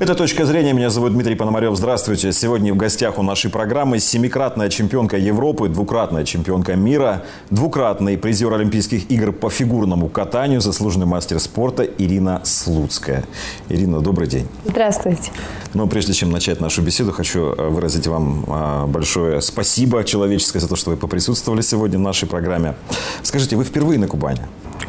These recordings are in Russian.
Это «Точка зрения». Меня зовут Дмитрий Пономарев. Здравствуйте. Сегодня в гостях у нашей программы семикратная чемпионка Европы, двукратная чемпионка мира, двукратный призер Олимпийских игр по фигурному катанию, заслуженный мастер спорта Ирина Слуцкая. Ирина, добрый день. Здравствуйте. Но прежде чем начать нашу беседу, хочу э, выразить вам а, большое спасибо человеческое за то, что вы поприсутствовали сегодня в нашей программе. Скажите, вы впервые на Кубани?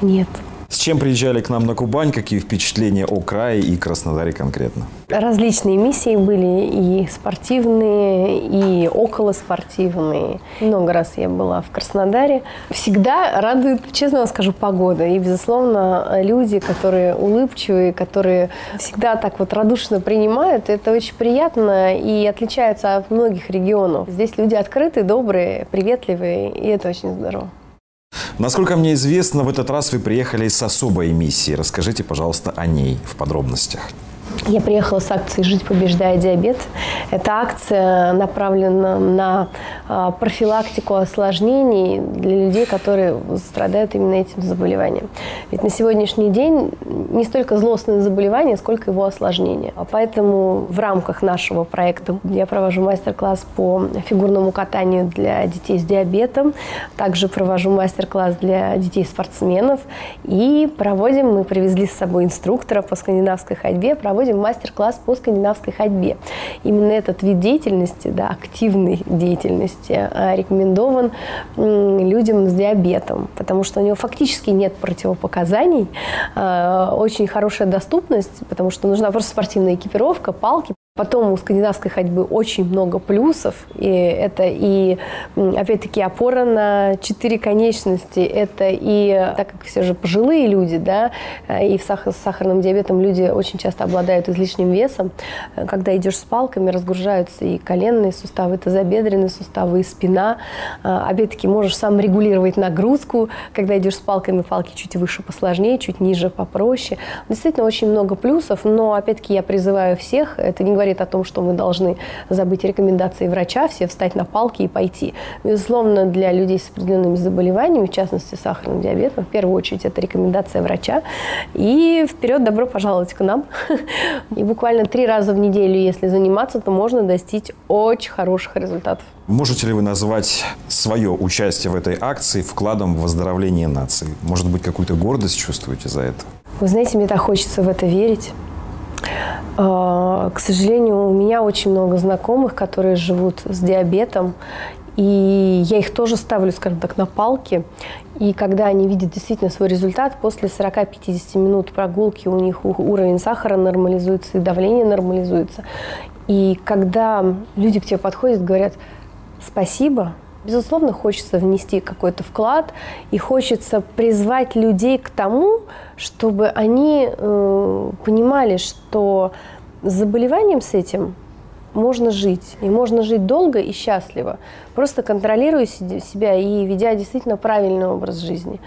Нет. С чем приезжали к нам на Кубань? Какие впечатления о крае и Краснодаре конкретно? Различные миссии были и спортивные, и околоспортивные. Много раз я была в Краснодаре. Всегда радует, честно вам скажу, погода. И, безусловно, люди, которые улыбчивые, которые всегда так вот радушно принимают, это очень приятно и отличается от многих регионов. Здесь люди открытые, добрые, приветливые, и это очень здорово. Насколько мне известно, в этот раз вы приехали с особой миссией. Расскажите, пожалуйста, о ней в подробностях. Я приехала с акцией «Жить, побеждая диабет». Эта акция направлена на а, профилактику осложнений для людей, которые страдают именно этим заболеванием. Ведь на сегодняшний день не столько злостное заболевание, сколько его осложнения. А поэтому в рамках нашего проекта я провожу мастер-класс по фигурному катанию для детей с диабетом, также провожу мастер-класс для детей-спортсменов и проводим, мы привезли с собой инструктора по скандинавской ходьбе, проводим проводим мастер-класс по скандинавской ходьбе. Именно этот вид деятельности, да, активной деятельности, а, рекомендован людям с диабетом, потому что у него фактически нет противопоказаний, а, очень хорошая доступность, потому что нужна просто спортивная экипировка, палки, Потом у скандинавской ходьбы очень много плюсов. И это и, опять-таки, опора на четыре конечности. Это и, так как все же пожилые люди, да, и в сахар, с сахарным диабетом люди очень часто обладают излишним весом. Когда идешь с палками, разгружаются и коленные суставы, и тазобедренные суставы, и спина. А, опять-таки, можешь сам регулировать нагрузку. Когда идешь с палками, палки чуть выше посложнее, чуть ниже попроще. Действительно, очень много плюсов. Но, опять-таки, я призываю всех, это не говорит о том, что мы должны забыть рекомендации врача, все встать на палки и пойти. Безусловно, для людей с определенными заболеваниями, в частности, сахарным диабетом, в первую очередь это рекомендация врача. И вперед, добро пожаловать к нам. И буквально три раза в неделю, если заниматься, то можно достичь очень хороших результатов. Можете ли вы назвать свое участие в этой акции вкладом в выздоровление нации? Может быть, какую-то гордость чувствуете за это? Вы знаете, мне так хочется в это верить. А, к сожалению, у меня очень много знакомых, которые живут с диабетом, и я их тоже ставлю, скажем так, на палки. И когда они видят действительно свой результат, после 40-50 минут прогулки у них уровень сахара нормализуется и давление нормализуется. И когда люди к тебе подходят, говорят «спасибо», Безусловно, хочется внести какой-то вклад и хочется призвать людей к тому, чтобы они э, понимали, что с заболеванием с этим можно жить. И можно жить долго и счастливо, просто контролируя себя и ведя действительно правильный образ жизни.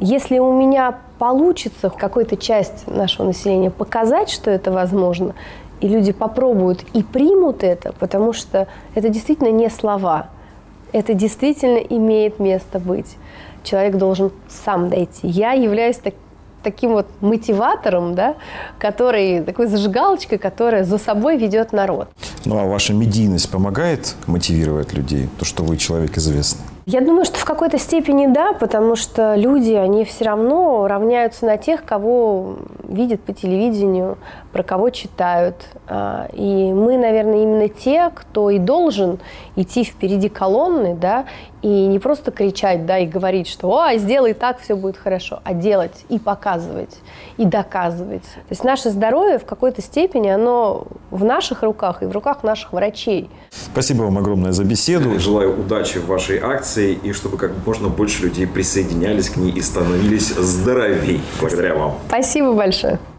Если у меня получится какой-то часть нашего населения показать, что это возможно, и люди попробуют и примут это, потому что это действительно не слова – это действительно имеет место быть. Человек должен сам дойти. Я являюсь так, таким вот мотиватором, да, который, такой зажигалочкой, которая за собой ведет народ. Ну а ваша медийность помогает мотивировать людей? То, что вы человек известный? Я думаю, что в какой-то степени да, потому что люди, они все равно равняются на тех, кого видят по телевидению, про кого читают. А, и мы, наверное, именно те, кто и должен идти впереди колонны, да, и не просто кричать, да, и говорить, что «О, сделай так, все будет хорошо», а делать и показывать, и доказывать. То есть наше здоровье в какой-то степени, оно в наших руках и в руках наших врачей. Спасибо вам огромное за беседу. Желаю удачи в вашей акции акции и чтобы как можно больше людей присоединялись к ней и становились здоровей благодаря вам. Спасибо большое. pleasure.